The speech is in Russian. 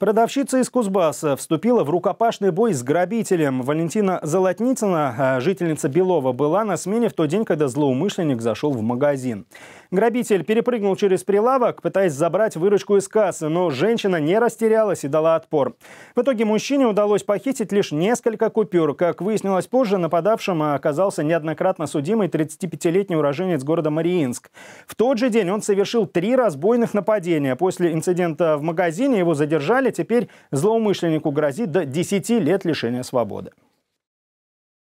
Продавщица из Кузбасса вступила в рукопашный бой с грабителем. Валентина Золотницына, а, жительница Белова, была на смене в тот день, когда злоумышленник зашел в магазин. Грабитель перепрыгнул через прилавок, пытаясь забрать выручку из кассы, но женщина не растерялась и дала отпор. В итоге мужчине удалось похитить лишь несколько купюр. Как выяснилось позже, нападавшим оказался неоднократно судимый 35-летний уроженец города Мариинск. В тот же день он совершил три разбойных нападения. После инцидента в магазине его задержали Теперь злоумышленнику грозит до 10 лет лишения свободы.